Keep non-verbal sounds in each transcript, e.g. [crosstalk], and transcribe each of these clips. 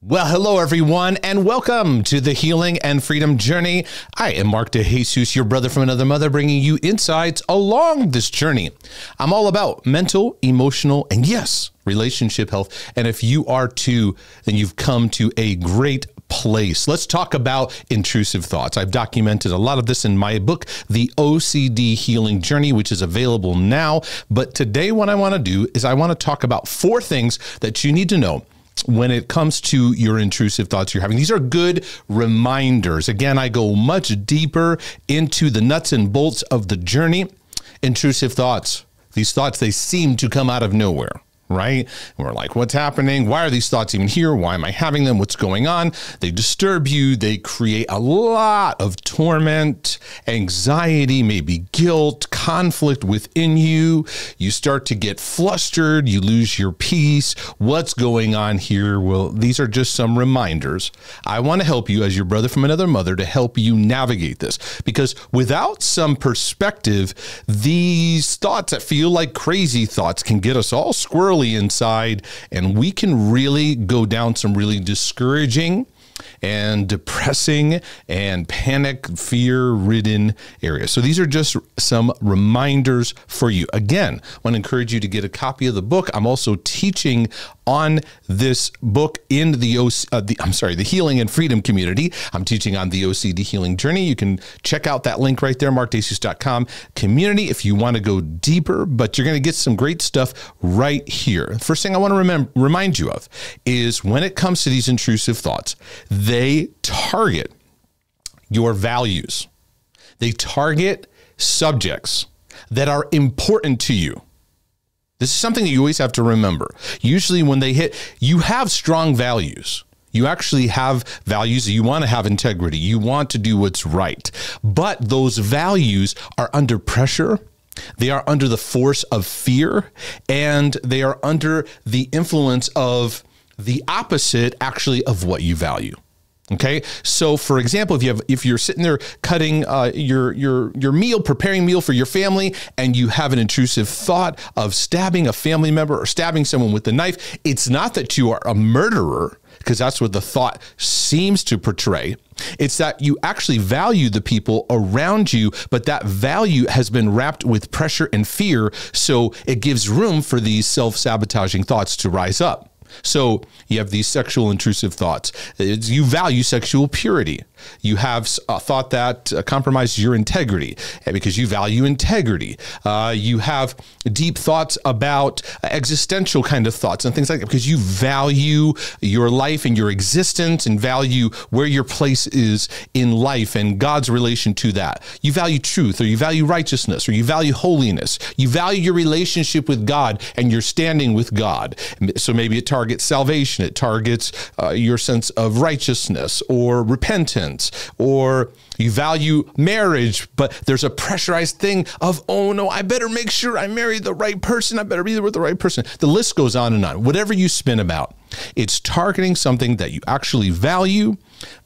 Well, hello everyone, and welcome to the Healing and Freedom Journey. I am Mark DeJesus, your brother from another mother, bringing you insights along this journey. I'm all about mental, emotional, and yes, relationship health. And if you are too, then you've come to a great place. Let's talk about intrusive thoughts. I've documented a lot of this in my book, The OCD Healing Journey, which is available now. But today, what I want to do is I want to talk about four things that you need to know when it comes to your intrusive thoughts you're having. These are good reminders. Again, I go much deeper into the nuts and bolts of the journey. Intrusive thoughts. These thoughts, they seem to come out of nowhere right? And we're like, what's happening? Why are these thoughts even here? Why am I having them? What's going on? They disturb you. They create a lot of torment, anxiety, maybe guilt, conflict within you. You start to get flustered. You lose your peace. What's going on here? Well, these are just some reminders. I want to help you as your brother from another mother to help you navigate this because without some perspective, these thoughts that feel like crazy thoughts can get us all squirrely inside, and we can really go down some really discouraging and depressing and panic fear ridden areas. So these are just some reminders for you. Again, I want to encourage you to get a copy of the book. I'm also teaching on this book in the, uh, the I'm sorry, the Healing and Freedom community. I'm teaching on the OCD healing journey. You can check out that link right there, markdejesus.com community if you want to go deeper, but you're going to get some great stuff right here. First thing I want to remember, remind you of is when it comes to these intrusive thoughts, they target your values. They target subjects that are important to you. This is something that you always have to remember. Usually, when they hit, you have strong values. You actually have values. You want to have integrity. You want to do what's right. But those values are under pressure. They are under the force of fear and they are under the influence of the opposite, actually, of what you value. Okay, so for example, if you have if you're sitting there cutting uh, your your your meal, preparing meal for your family, and you have an intrusive thought of stabbing a family member or stabbing someone with a knife, it's not that you are a murderer because that's what the thought seems to portray. It's that you actually value the people around you, but that value has been wrapped with pressure and fear, so it gives room for these self sabotaging thoughts to rise up. So you have these sexual intrusive thoughts. You value sexual purity. You have a thought that uh, compromises your integrity because you value integrity. Uh, you have deep thoughts about existential kind of thoughts and things like that because you value your life and your existence and value where your place is in life and God's relation to that. You value truth or you value righteousness or you value holiness. You value your relationship with God and your standing with God. So maybe it targets salvation, it targets uh, your sense of righteousness or repentance, or you value marriage, but there's a pressurized thing of, oh no, I better make sure I marry the right person. I better be with the right person. The list goes on and on. Whatever you spin about, it's targeting something that you actually value,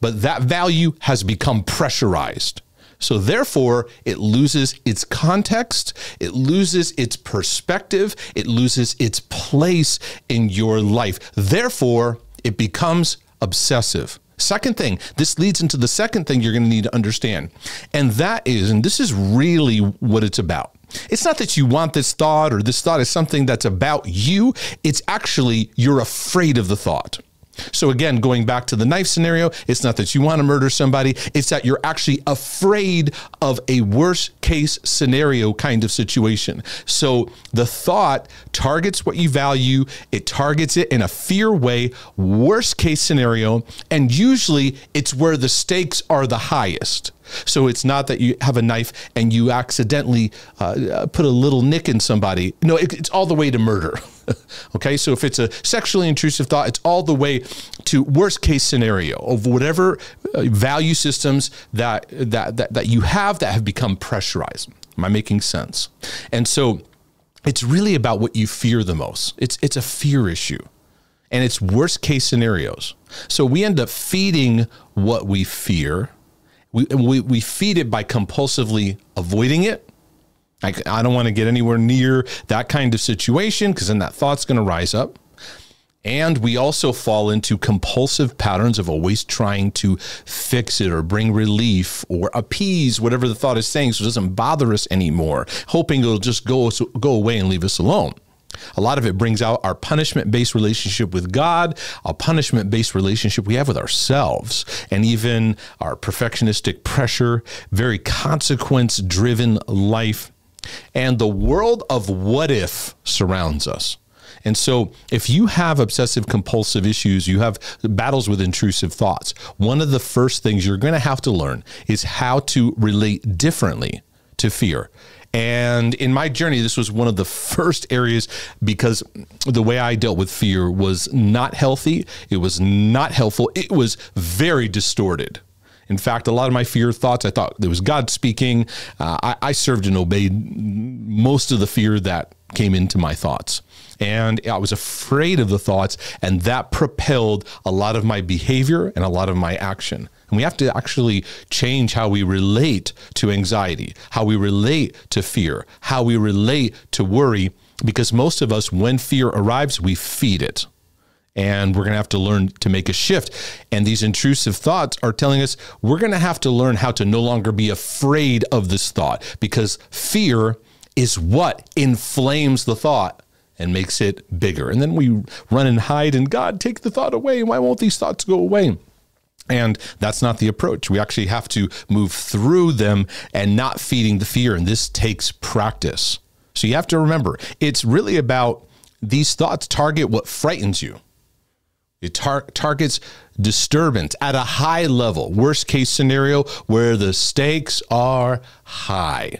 but that value has become pressurized. So therefore, it loses its context, it loses its perspective, it loses its place in your life. Therefore, it becomes obsessive. Second thing, this leads into the second thing you're going to need to understand. And that is, and this is really what it's about. It's not that you want this thought or this thought is something that's about you. It's actually you're afraid of the thought. So, again, going back to the knife scenario, it's not that you want to murder somebody, it's that you're actually afraid of a worst case scenario kind of situation. So, the thought targets what you value, it targets it in a fear way, worst case scenario, and usually it's where the stakes are the highest. So it's not that you have a knife and you accidentally uh, put a little nick in somebody. No, it, it's all the way to murder. [laughs] okay, so if it's a sexually intrusive thought, it's all the way to worst case scenario of whatever uh, value systems that, that that that you have that have become pressurized. Am I making sense? And so it's really about what you fear the most. It's it's a fear issue. And it's worst case scenarios. So we end up feeding what we fear we, we, we feed it by compulsively avoiding it. I, I don't want to get anywhere near that kind of situation because then that thought's going to rise up. And we also fall into compulsive patterns of always trying to fix it or bring relief or appease whatever the thought is saying so it doesn't bother us anymore, hoping it'll just go, go away and leave us alone. A lot of it brings out our punishment based relationship with God, a punishment based relationship we have with ourselves, and even our perfectionistic pressure, very consequence driven life. And the world of what if surrounds us. And so, if you have obsessive compulsive issues, you have battles with intrusive thoughts, one of the first things you're going to have to learn is how to relate differently to fear. And in my journey, this was one of the first areas because the way I dealt with fear was not healthy. It was not helpful. It was very distorted. In fact, a lot of my fear thoughts, I thought there was God speaking. Uh, I, I served and obeyed most of the fear that came into my thoughts. And I was afraid of the thoughts, and that propelled a lot of my behavior and a lot of my action. And we have to actually change how we relate to anxiety, how we relate to fear, how we relate to worry, because most of us, when fear arrives, we feed it. And we're going to have to learn to make a shift. And these intrusive thoughts are telling us we're going to have to learn how to no longer be afraid of this thought because fear is what inflames the thought and makes it bigger. And then we run and hide, and God, take the thought away. Why won't these thoughts go away? And that's not the approach. We actually have to move through them and not feeding the fear. And this takes practice. So you have to remember it's really about these thoughts target what frightens you. It tar- targets disturbance at a high level, worst case scenario where the stakes are high.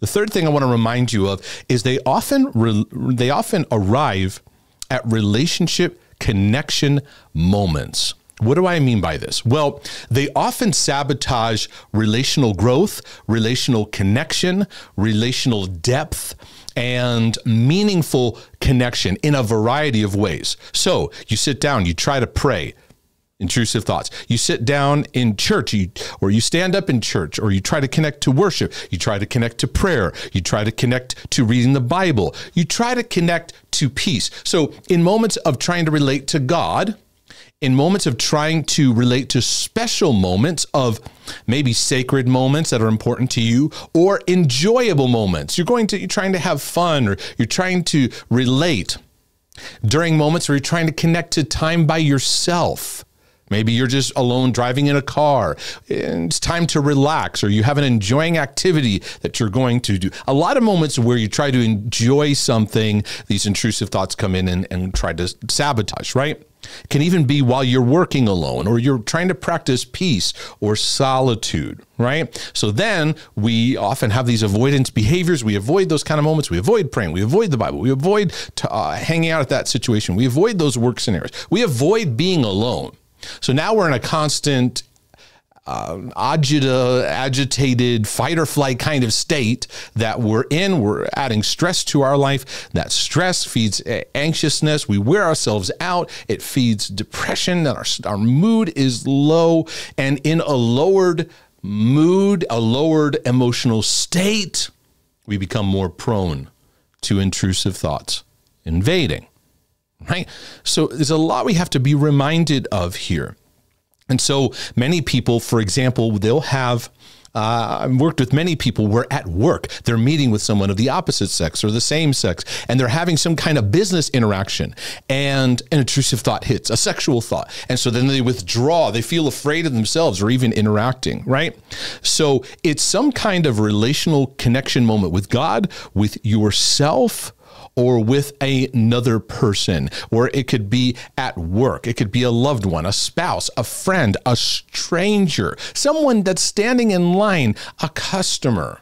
The third thing I want to remind you of is they often re- they often arrive at relationship connection moments. What do I mean by this? Well, they often sabotage relational growth, relational connection, relational depth, and meaningful connection in a variety of ways. So you sit down, you try to pray, intrusive thoughts. You sit down in church, you, or you stand up in church, or you try to connect to worship, you try to connect to prayer, you try to connect to reading the Bible, you try to connect to peace. So, in moments of trying to relate to God, in moments of trying to relate to special moments of maybe sacred moments that are important to you or enjoyable moments. You're going to you're trying to have fun or you're trying to relate during moments where you're trying to connect to time by yourself. Maybe you're just alone driving in a car. It's time to relax, or you have an enjoying activity that you're going to do. A lot of moments where you try to enjoy something, these intrusive thoughts come in and, and try to sabotage, right? can even be while you're working alone or you're trying to practice peace or solitude, right? So then we often have these avoidance behaviors. We avoid those kind of moments. We avoid praying. We avoid the Bible. We avoid uh, hanging out at that situation. We avoid those work scenarios. We avoid being alone. So now we're in a constant um, agita, agitated fight or flight kind of state that we're in. We're adding stress to our life. That stress feeds anxiousness. We wear ourselves out. It feeds depression. That our, our mood is low. And in a lowered mood, a lowered emotional state, we become more prone to intrusive thoughts invading. Right? So there's a lot we have to be reminded of here. And so many people, for example, they'll have uh, I've worked with many people where at work they're meeting with someone of the opposite sex or the same sex, and they're having some kind of business interaction, and an intrusive thought hits, a sexual thought, and so then they withdraw. They feel afraid of themselves or even interacting. Right. So it's some kind of relational connection moment with God, with yourself or with another person, or it could be at work. It could be a loved one, a spouse, a friend, a stranger, someone that's standing in line, a customer.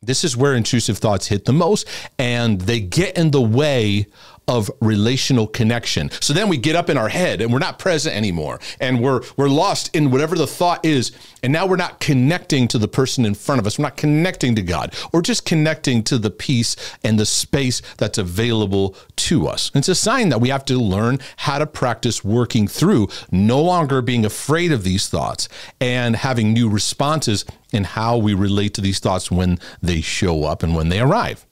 This is where intrusive thoughts hit the most, and they get in the way of relational connection. So then we get up in our head and we're not present anymore and we're we're lost in whatever the thought is and now we're not connecting to the person in front of us. We're not connecting to God or just connecting to the peace and the space that's available to us. It's a sign that we have to learn how to practice working through no longer being afraid of these thoughts and having new responses in how we relate to these thoughts when they show up and when they arrive.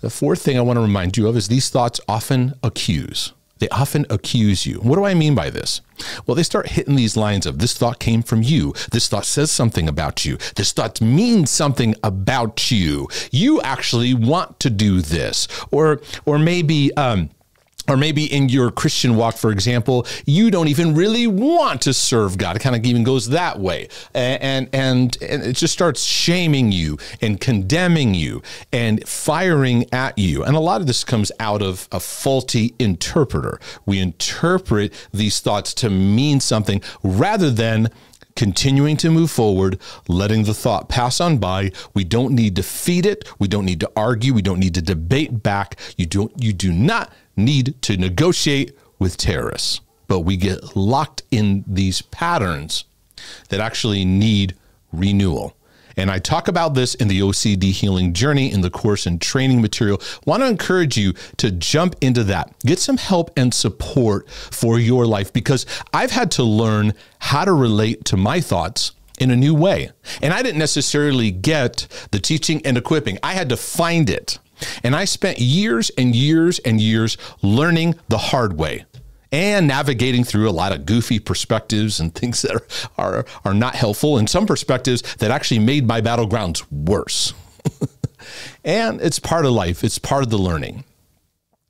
The fourth thing I want to remind you of is these thoughts often accuse. they often accuse you. What do I mean by this? Well, they start hitting these lines of this thought came from you. This thought says something about you. This thought means something about you. You actually want to do this. Or or maybe um or maybe in your Christian walk, for example, you don't even really want to serve God. It kind of even goes that way. And, and, and it just starts shaming you and condemning you and firing at you. And a lot of this comes out of a faulty interpreter. We interpret these thoughts to mean something rather than continuing to move forward, letting the thought pass on by. We don't need to feed it. We don't need to argue. We don't need to debate back. You don't you do not need to negotiate with terrorists. But we get locked in these patterns that actually need renewal. And I talk about this in the OCD healing journey in the course and training material. Want to encourage you to jump into that. Get some help and support for your life because I've had to learn how to relate to my thoughts in a new way. And I didn't necessarily get the teaching and equipping. I had to find it. And I spent years and years and years learning the hard way and navigating through a lot of goofy perspectives and things that are, are, are not helpful, and some perspectives that actually made my battlegrounds worse. [laughs] and it's part of life, it's part of the learning.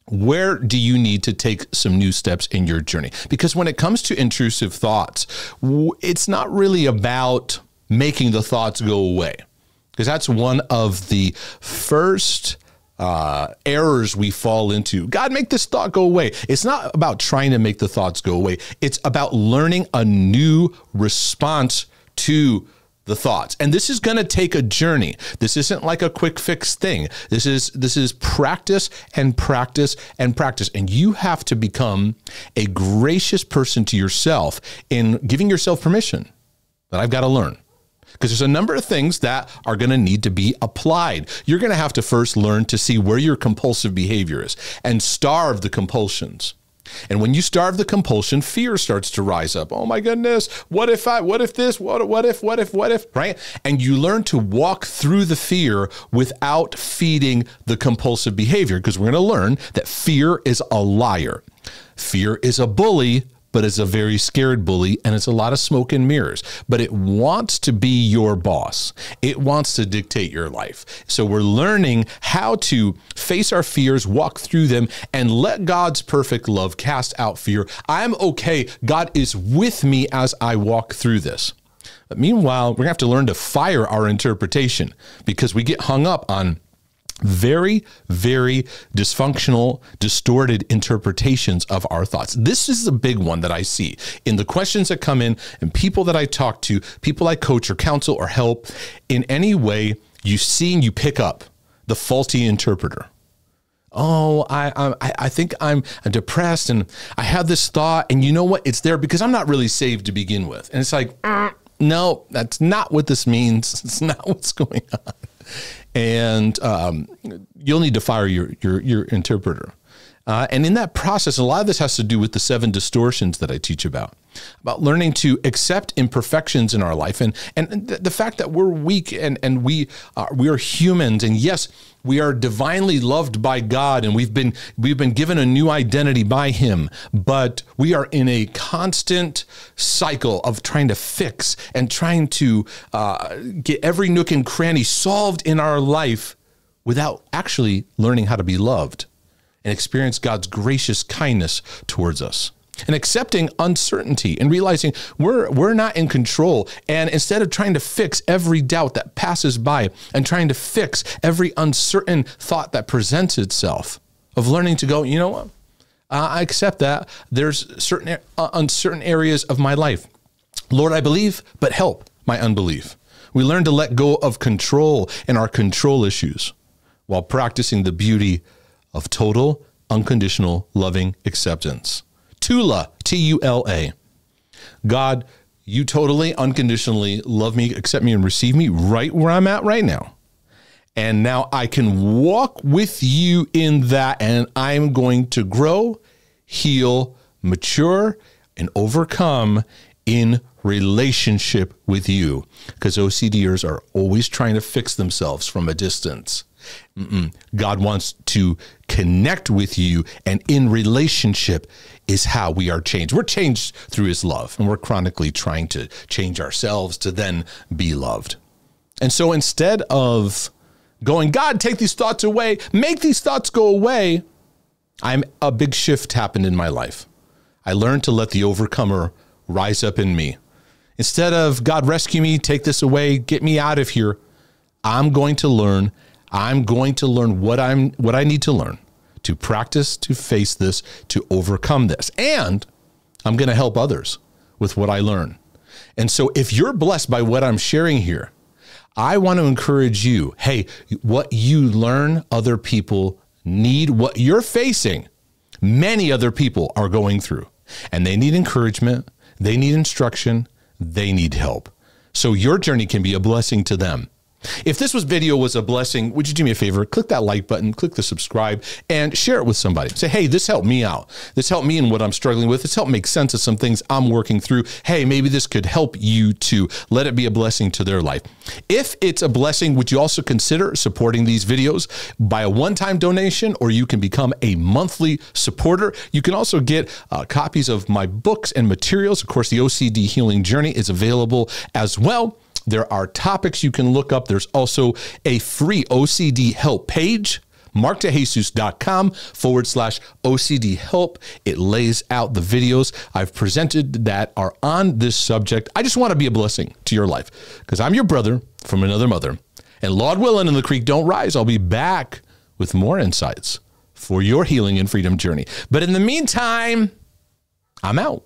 Where do you need to take some new steps in your journey? Because when it comes to intrusive thoughts, it's not really about making the thoughts go away, because that's one of the first uh, errors we fall into. God, make this thought go away. It's not about trying to make the thoughts go away, it's about learning a new response to the thoughts. And this is going to take a journey. This isn't like a quick fix thing. This is this is practice and practice and practice. And you have to become a gracious person to yourself in giving yourself permission that I've got to learn because there's a number of things that are going to need to be applied. You're going to have to first learn to see where your compulsive behavior is and starve the compulsions. And when you starve the compulsion, fear starts to rise up. Oh my goodness, what if I, what if this, what, what if, what if, what if, right? And you learn to walk through the fear without feeding the compulsive behavior because we're going to learn that fear is a liar. Fear is a bully, but it's a very scared bully and it's a lot of smoke and mirrors. But it wants to be your boss, it wants to dictate your life. So we're learning how to face our fears, walk through them, and let God's perfect love cast out fear. I'm okay. God is with me as I walk through this. But meanwhile, we're going to have to learn to fire our interpretation because we get hung up on very, very dysfunctional, distorted interpretations of our thoughts. This is the big one that I see in the questions that come in and people that I talk to, people I coach or counsel or help in any way. You see and you pick up the faulty interpreter. Oh, I, I, I think I'm depressed and I have this thought, and you know what? It's there because I'm not really saved to begin with. And it's like, no, that's not what this means. [laughs] It's not what's going on and um, you'll need to fire your your, your interpreter. Uh, and in that process, a lot of this has to do with the seven distortions that I teach about, about learning to accept imperfections in our life, and and the, the fact that we're weak and and we are, we are humans, and yes, we are divinely loved by God, and we've been we've been given a new identity by Him, but we are in a constant cycle of trying to fix and trying to uh, get every nook and cranny solved in our life without actually learning how to be loved and experience God's gracious kindness towards us. And accepting uncertainty and realizing we're, we're not in control. And instead of trying to fix every doubt that passes by and trying to fix every uncertain thought that presents itself, of learning to go, you know what? I accept that. There's certain uh, uncertain areas of my life. Lord, I believe, but help my unbelief. We learn to let go of control and our control issues while practicing the beauty of total, unconditional, loving acceptance. Tula, T U L A. God, you totally, unconditionally love me, accept me, and receive me right where I'm at right now. And now I can walk with you in that, and I'm going to grow, heal, mature, and overcome in relationship with you. Because OCDers are always trying to fix themselves from a distance. Mm-mm. God wants to connect with you, and in relationship is how we are changed. We're changed through His love, and we're chronically trying to change ourselves to then be loved. And so instead of going, God, take these thoughts away, make these thoughts go away, I'm a big shift happened in my life. I learned to let the overcomer rise up in me. Instead of God rescue me, take this away, get me out of here, I'm going to learn. I'm going to learn what I'm what I need to learn to practice to face this, to overcome this. And I'm going to help others with what I learn. And so if you're blessed by what I'm sharing here, I want to encourage you, hey, what you learn other people need what you're facing. Many other people are going through and they need encouragement, they need instruction, they need help. So your journey can be a blessing to them. If this was video was a blessing, would you do me a favor? Click that like button, click the subscribe, and share it with somebody. Say, hey, this helped me out. This helped me in what I'm struggling with. This helped make sense of some things I'm working through. Hey, maybe this could help you too. Let it be a blessing to their life. If it's a blessing, would you also consider supporting these videos by a one-time donation, or you can become a monthly supporter? You can also get uh, copies of my books and materials. Of course, the OCD Healing Journey is available as well. There are topics you can look up. There's also a free OCD help page markdejesus.com forward slash OCD help. It lays out the videos I've presented that are on this subject. I just want to be a blessing to your life because I'm your brother from another mother. And Lord willing, and the creek don't rise, I'll be back with more insights for your healing and freedom journey. But in the meantime, I'm out.